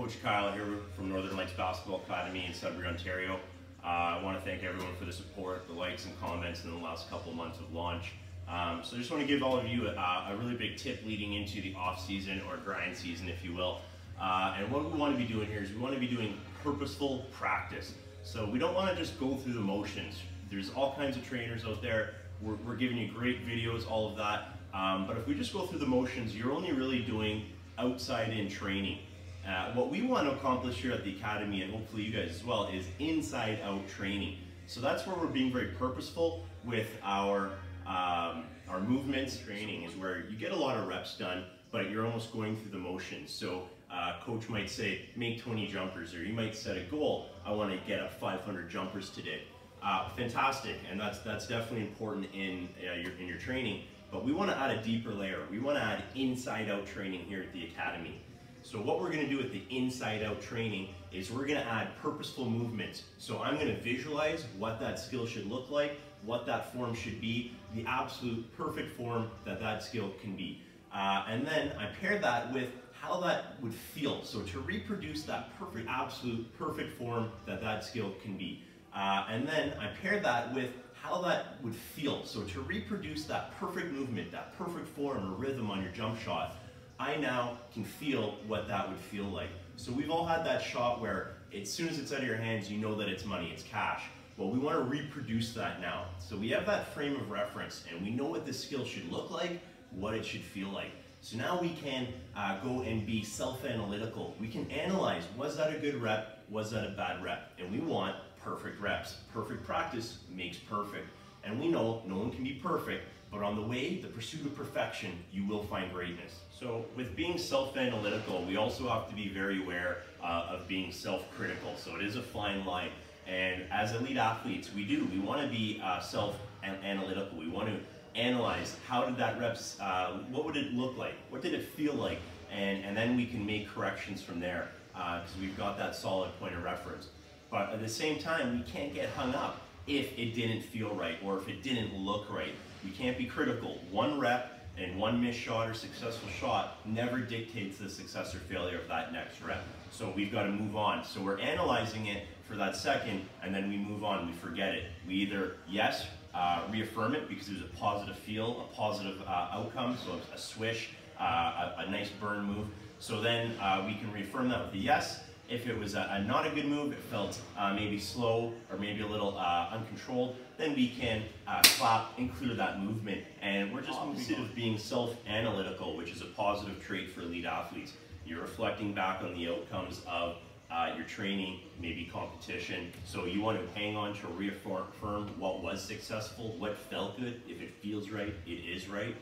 Coach Kyle here from Northern Lights Basketball Academy in Sudbury, Ontario. Uh, I want to thank everyone for the support, the likes and comments in the last couple months of launch. Um, so I just want to give all of you a, a, really big tip leading into the off season or grind season, if you will. Uh, and what we want to be doing here is we want to be doing purposeful practice. So we don't want to just go through the motions. There's all kinds of trainers out there. We're, we're giving you great videos, all of that. Um, but if we just go through the motions, you're only really doing outside in training. Uh, what we want to accomplish here at the Academy, and hopefully you guys as well, is inside out training. So that's where we're being very purposeful with our, um, our movements. Training is where you get a lot of reps done, but you're almost going through the motions. So uh, coach might say, make 20 jumpers, or you might set a goal, I want to get a 500 jumpers today. Uh, fantastic, and that's, that's definitely important in, uh, your, in your training, but we want to add a deeper layer. We want to add inside out training here at the Academy. So what we're gonna do with the inside out training is we're gonna add purposeful movements. So I'm gonna visualize what that skill should look like, what that form should be, the absolute perfect form that that skill can be. Uh, and then I pair that with how that would feel. So to reproduce that perfect, absolute perfect form that that skill can be. Uh, and then I pair that with how that would feel. So to reproduce that perfect movement, that perfect form or rhythm on your jump shot, I now can feel what that would feel like. So we've all had that shot where as soon as it's out of your hands, you know that it's money, it's cash. Well, we want to reproduce that now. So we have that frame of reference and we know what this skill should look like, what it should feel like. So now we can uh, go and be self-analytical. We can analyze, was that a good rep? Was that a bad rep? And we want perfect reps. Perfect practice makes perfect. And we know no one can be perfect, but on the way, the pursuit of perfection, you will find greatness. So with being self-analytical, we also have to be very aware uh, of being self-critical. So it is a fine line. And as elite athletes, we do, we want to be uh, self-analytical. We want to analyze how did that reps, uh, what would it look like? What did it feel like? And, and then we can make corrections from there because uh, we've got that solid point of reference. But at the same time, we can't get hung up if it didn't feel right or if it didn't look right. We can't be critical. One rep and one missed shot or successful shot never dictates the success or failure of that next rep. So we've got to move on. So we're analyzing it for that second and then we move on, we forget it. We either, yes, uh, reaffirm it because there's a positive feel, a positive uh, outcome, so a swish, uh, a, a, nice burn move. So then uh, we can reaffirm that with a yes, if it was a, a not a good move, it felt uh, maybe slow or maybe a little uh, uncontrolled, then we can uh, clap, include that movement. And we're just instead of being self-analytical, which is a positive trait for elite athletes. You're reflecting back on the outcomes of uh, your training, maybe competition. So you want to hang on to reaffirm what was successful, what felt good. If it feels right, it is right.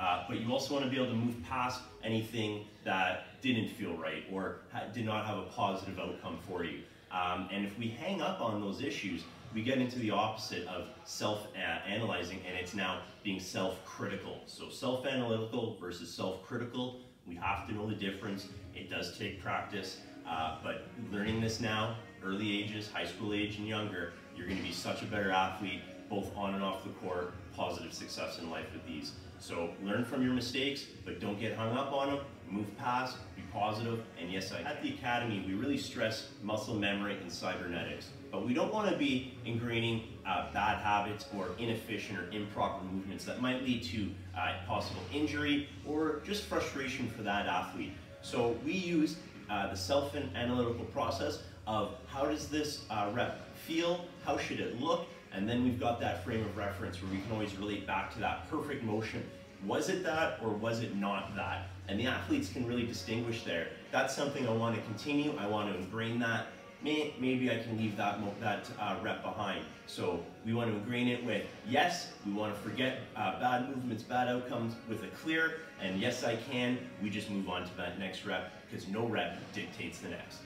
Uh, but you also want to be able to move past anything that didn't feel right or did not have a positive outcome for you. Um, and if we hang up on those issues, we get into the opposite of self-analyzing and it's now being self-critical. So self-analytical versus self-critical, we have to know the difference. It does take practice, uh, but learning this now, early ages, high school age and younger, you're gonna be such a better athlete, both on and off the court, positive success in life with these. So learn from your mistakes, but don't get hung up on them. Move past, be positive, and yes, I, at the Academy, we really stress muscle memory and cybernetics. But we don't want to be ingraining uh, bad habits or inefficient or improper movements that might lead to uh, possible injury or just frustration for that athlete. So we use uh, the self-analytical process of how does this uh, rep feel, how should it look, and then we've got that frame of reference where we can always relate back to that perfect motion. Was it that or was it not that? And the athletes can really distinguish there. That's something I want to continue. I want to ingrain that. Maybe I can leave that, that uh, rep behind. So we want to ingrain it with yes, we want to forget uh, bad movements, bad outcomes with a clear, and yes I can, we just move on to that next rep because no rep dictates the next.